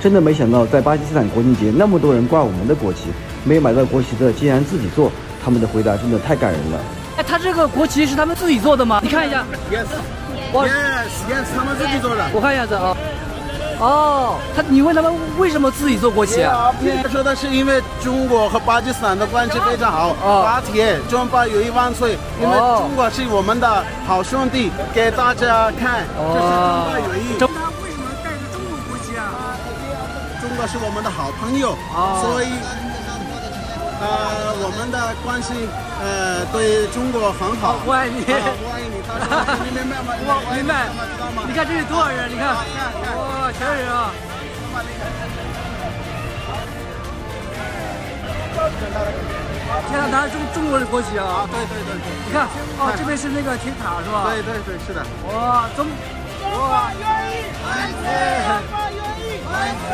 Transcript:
真的没想到，在巴基斯坦国庆节，那么多人挂我们的国旗，没有买到国旗的竟然自己做。他们的回答真的太感人了。哎，他这个国旗是他们自己做的吗？你看一下。Yes，Yes，Yes，他们自己做的。我看一下子啊。哦，他，你问他们为什么自己做国旗啊？他说的是因为中国和巴基斯坦的关系非常好。巴铁，中巴友谊万岁！因为中国是我们的好兄弟，给大家看，这是中巴友谊。中国是我们的好朋友，所以。呃，我们的关系，呃，对中国很好。我爱你，我爱你。他说，你明白吗？我明白。你看这里多少人？你看，哇，全是人啊！天啊，拿中中国的国旗啊！对对对对。你看，哦，这边是那个铁塔是吧？对对对，是的。哇，中，哇，愿意，万岁，愿意，万岁。